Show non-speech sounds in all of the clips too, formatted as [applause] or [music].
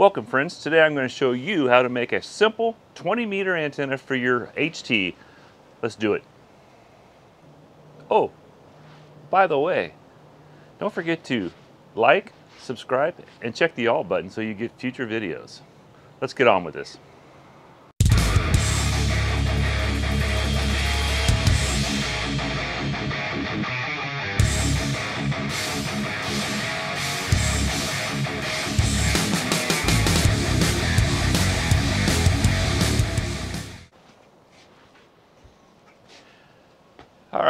Welcome friends, today I'm going to show you how to make a simple 20 meter antenna for your HT. Let's do it. Oh, by the way, don't forget to like, subscribe, and check the all button so you get future videos. Let's get on with this.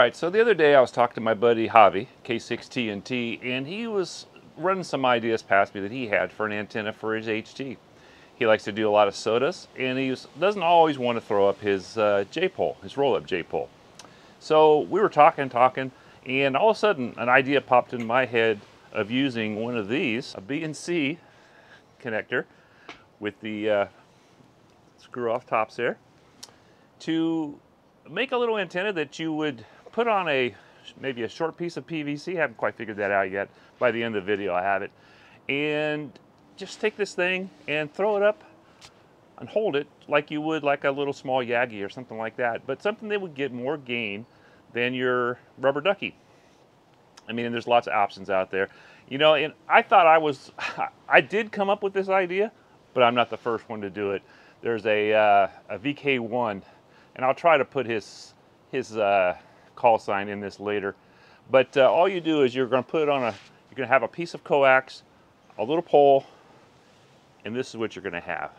Right, so the other day I was talking to my buddy Javi, K6TNT, and he was running some ideas past me that he had for an antenna for his HT. He likes to do a lot of SOTAs, and he doesn't always want to throw up his uh, J-pole, his roll-up J-pole. So we were talking, talking, and all of a sudden an idea popped in my head of using one of these, a BNC connector with the uh, screw-off tops there, to make a little antenna that you would put on a maybe a short piece of PVC. I haven't quite figured that out yet. By the end of the video, I have it. And just take this thing and throw it up and hold it like you would like a little small Yagi or something like that. But something that would get more gain than your rubber ducky. I mean, there's lots of options out there. You know, and I thought I was, [laughs] I did come up with this idea, but I'm not the first one to do it. There's a, uh, a VK1 and I'll try to put his his uh, call sign in this later. But uh, all you do is you're going to put it on a, you're going to have a piece of coax, a little pole, and this is what you're going to have.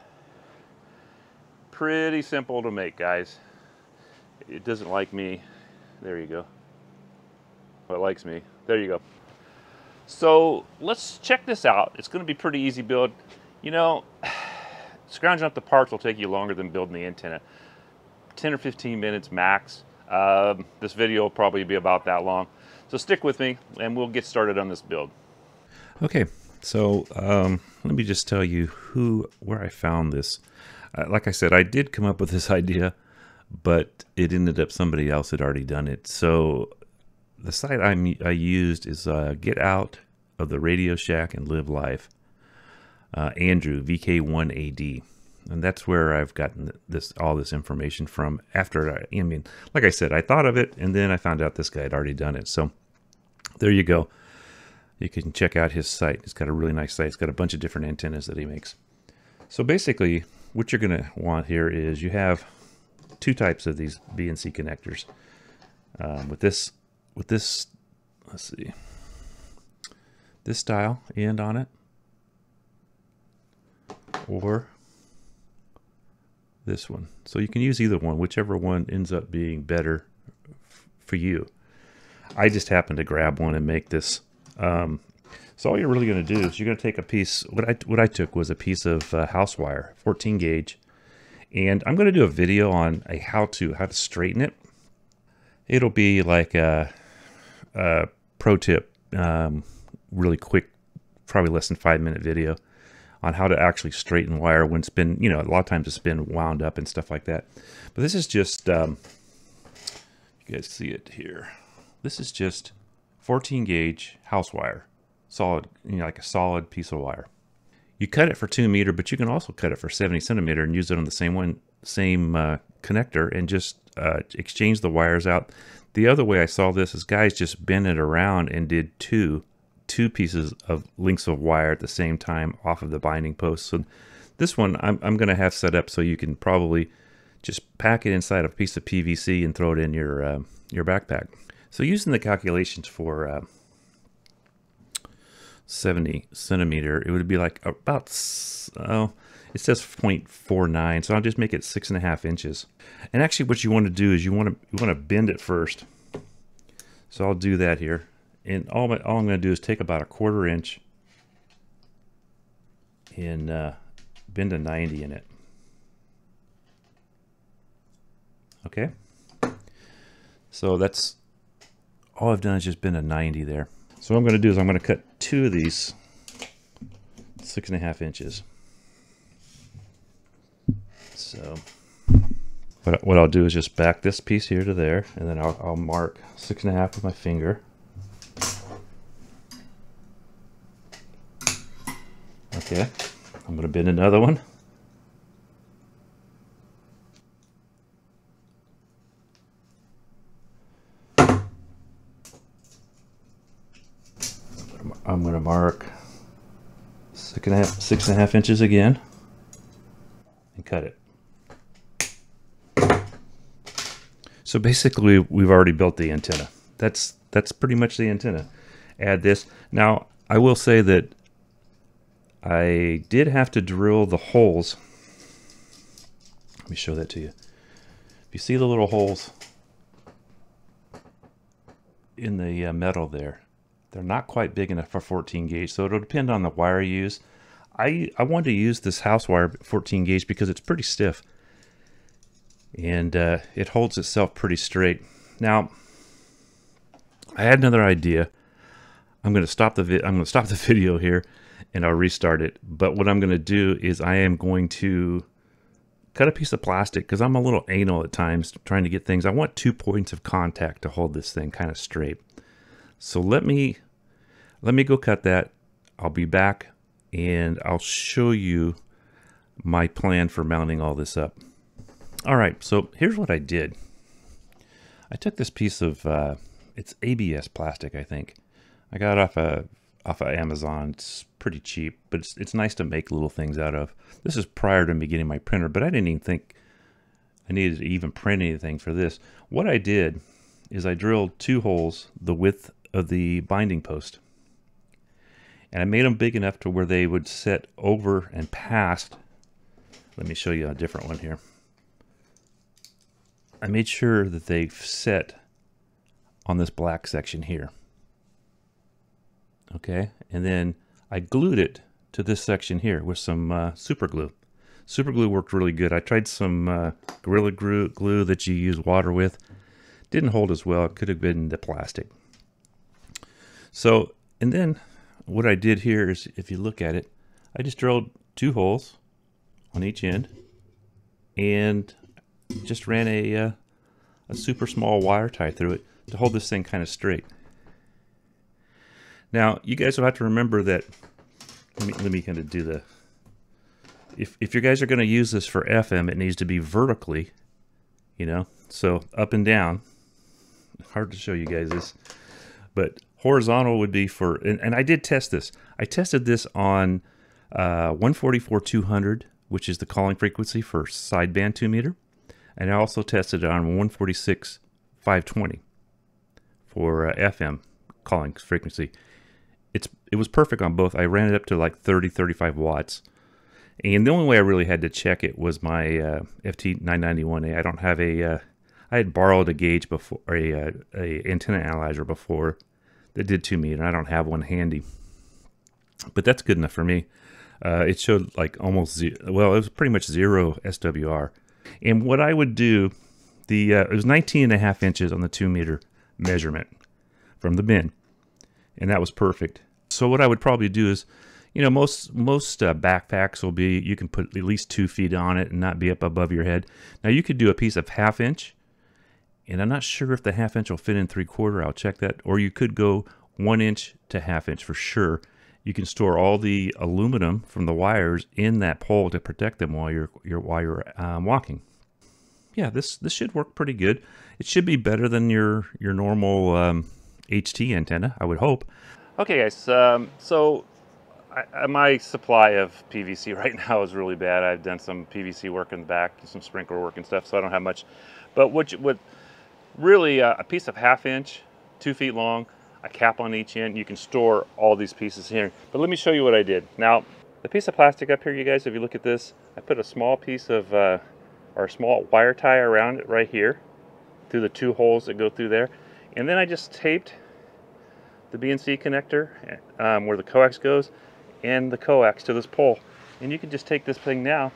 Pretty simple to make, guys. It doesn't like me. There you go. Well, it likes me. There you go. So let's check this out. It's going to be pretty easy build. You know, [sighs] scrounging up the parts will take you longer than building the antenna. 10 or 15 minutes max. Um, this video will probably be about that long. So stick with me and we'll get started on this build. Okay, so um, let me just tell you who, where I found this. Uh, like I said, I did come up with this [laughs] idea, but it ended up somebody else had already done it. So the site I'm, i used is uh, Get Out of the Radio Shack and Live Life. Uh, Andrew, VK1AD and that's where I've gotten this all this information from. After I, mean, like I said, I thought of it, and then I found out this guy had already done it. So there you go. You can check out his site. He's got a really nice site. It's got a bunch of different antennas that he makes. So basically, what you're going to want here is you have two types of these BNC connectors. Um, with this, with this, let's see, this style end on it, or this one. So you can use either one, whichever one ends up being better for you. I just happened to grab one and make this. Um, so all you're really going to do is you're going to take a piece. What I what I took was a piece of uh, house wire, 14 gauge, and I'm going to do a video on a how to how to straighten it. It'll be like a, a pro tip, um, really quick, probably less than five minute video on how to actually straighten wire when it's been, you know, a lot of times it's been wound up and stuff like that. But this is just, um, you guys see it here. This is just 14 gauge house wire, solid, you know, like a solid piece of wire. You cut it for two meter, but you can also cut it for 70 centimeter and use it on the same one, same uh, connector and just uh, exchange the wires out. The other way I saw this is guys just bent it around and did two two pieces of links of wire at the same time off of the binding post. So this one I'm, I'm going to have set up so you can probably just pack it inside a piece of PVC and throw it in your uh, your backpack. So using the calculations for uh, 70 centimeter, it would be like about, oh, it says 0.49, so I'll just make it six and a half inches. And actually what you want to do is you want to, you want to bend it first. So I'll do that here and all, my, all I'm going to do is take about a quarter inch and uh, bend a 90 in it. Okay. So that's all I've done is just bend a 90 there. So what I'm going to do is I'm going to cut two of these six and a half inches. So what, what I'll do is just back this piece here to there, and then I'll, I'll mark six and a half with my finger. Okay, I'm going to bend another one. I'm going to mark six and, a half, six and a half inches again and cut it. So basically, we've already built the antenna. That's that's pretty much the antenna. Add this. Now, I will say that I did have to drill the holes. Let me show that to you. If you see the little holes in the uh, metal there, they're not quite big enough for 14 gauge, so it'll depend on the wire you use. I, I wanted to use this house wire 14 gauge because it's pretty stiff and uh, it holds itself pretty straight. Now, I had another idea. I'm going to stop the I'm going to stop the [laughs] video here and I'll restart it. But what I'm going to do is I am going to cut a piece of plastic because I'm a little anal at times trying to get things. I want two points of contact to hold this thing kind of straight. So let me let me go cut that. I'll be back and I'll show you my plan for mounting all this up. All right, so here's what I did. I took this piece of uh, it's ABS plastic, I think. I got off a off of Amazon. It's pretty cheap, but it's it's nice to make little things out of. This is prior to me getting my printer, but I didn't even think I needed to even print anything for this. What I did is I drilled two holes the width of the binding post. And I made them big enough to where they would set over and past. Let me show you a different one here. I made sure that they set on this black section here. Okay, and then I glued it to this section here with some uh, super glue. Super glue worked really good. I tried some uh, Gorilla glue, that you use water with. Didn't hold as well. It could have been the plastic. So, and then what I did here is, if you look at it, I just drilled two holes on each end and just ran a, uh, a super small wire tie through it to hold this thing kind of straight. Now, you guys will have to remember that, let me, let me kind of do the, if, if you guys are going to use this for FM, it needs to be vertically, you know, so up and down. Hard to show you guys this, but horizontal would be for, and, and I did test this. I tested this on uh, 144 200, which is the calling frequency for sideband 2 meter. And I also tested it on 146 520 for uh, FM calling frequency. It was perfect on both. I ran it up to like 30 35 watts. And the only way I really had to check it was my uh, FT991A. I don't have a. Uh, I had borrowed a gauge before, a, uh, a antenna analyzer before that did two meter. I don't have one handy, but that's good enough for me. Uh, it showed like almost zero, well, it was pretty much zero SWR. And what I would do, the uh, it was 19 and a half inches on the two meter measurement from the bin, and that was perfect. So what I would probably do is, you know, most most uh, backpacks will be you can put at least two feet on it and not be up above your head. Now you could do a piece of half inch, and I'm not sure if the half inch will fit in three quarter. I'll check that. Or you could go one inch to half inch for sure. You can store all the aluminum from the wires in that pole to protect them while you're, you're while you're um, walking. Yeah, this this should work pretty good. It should be better than your your normal um, HT antenna, I would hope. Okay, guys. Um, so I, my supply of PVC [laughs] right now is really bad. I've done some PVC work in the back, some sprinkler work and stuff, so I don't have much. But what, what really uh, a piece of half inch, two feet long, a cap on each end. You can store all these pieces here. But let me show you what I did. Now, the piece of plastic up here, you guys, if you look at this, I put a small piece of, uh, or a small wire tie around it right here through the two holes that go through there. And then I just taped the BNC connector um, where the coax goes and the coax to this pole. And you can just take this thing now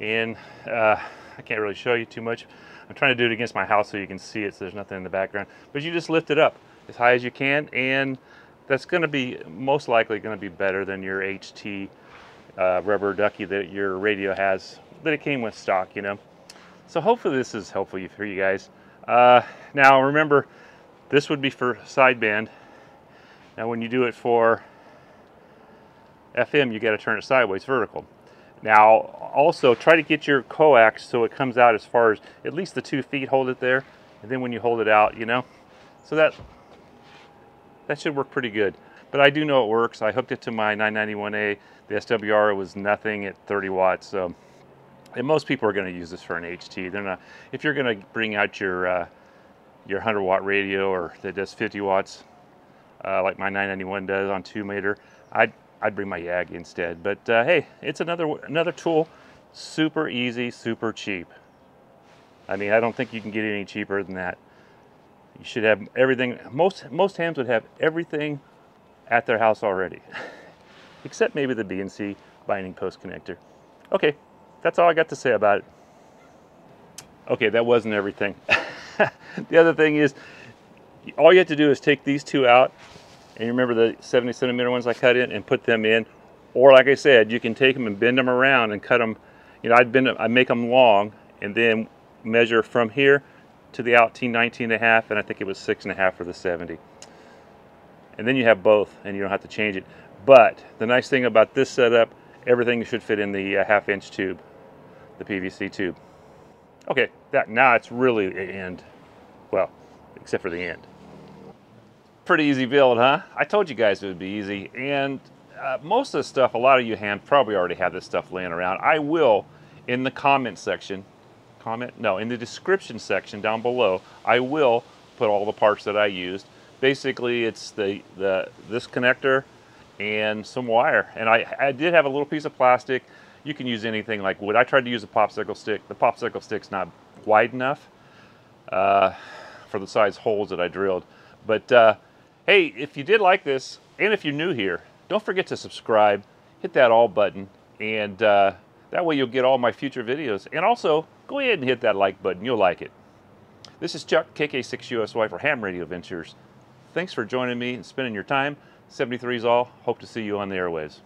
and uh, I can't really show you too much. I'm trying to do it against my house so you can see it so there's nothing in the background. But you just lift it up as high as you can and that's going to be most likely going to be better than your HT uh, rubber ducky that your radio has that it came with stock you know so hopefully this is helpful for you guys uh, now remember this would be for sideband now when you do it for FM, you got to turn it sideways vertical. Now, also try to get your coax so it comes out as far as at least the two feet, hold it there. And then when you hold it out, you know, so that, that should work pretty good. But I do know it works. I hooked it to my 991A. The SWR was nothing at 30 watts. So, and most people are going to use this for an HT. They're not, if you're going to bring out your, uh, your 100 watt radio or that does 50 watts, uh, like my 991 does on 2 meter, I'd I'd bring my Yagi instead. But uh, hey, it's another another tool, super easy, super cheap. I mean, I don't think you can get any cheaper than that. You should have everything. Most most hams would have everything at their house already, [laughs] except maybe the BNC binding post connector. Okay, that's all I got to say about it. Okay, that wasn't everything. [laughs] [laughs] the other thing is, all you have to do is take these two out and you remember the 70 centimeter ones I cut in and put them in. Or like I said, you can take them and bend them around and cut them. You know, I'd bend them, I make them long and then measure from here to the out T 19 and a half, and I think it was six and a half for the 70. And then you have both, and you don't have to change it. But the nice thing about this setup, everything should fit in the uh, half inch tube, the PVC tube. Okay, that now it's really the end. Well, except for the end pretty easy build, huh? I told you guys it would be easy. And uh, most of the stuff, a lot of you have probably already have this stuff laying around. I will, in the comment section, comment? No, in the description section down below, I will put all the parts that I used. Basically, it's the, the this connector and some wire. And I, I did have a little piece of plastic. You can use anything like wood. I tried to use a popsicle stick. The popsicle stick's not wide enough uh, for the size holes that I drilled. But uh, Hey, if you did like this, and if you're new here, don't forget to subscribe, hit that all button, and uh, that way you'll get all my future videos. And also, go ahead and hit that like button, you'll like it. This is Chuck, KK6USY for Ham Radio Adventures. Thanks for joining me and spending your time. 73's all. Hope to see you on the airwaves.